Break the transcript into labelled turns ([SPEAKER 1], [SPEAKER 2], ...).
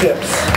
[SPEAKER 1] ships.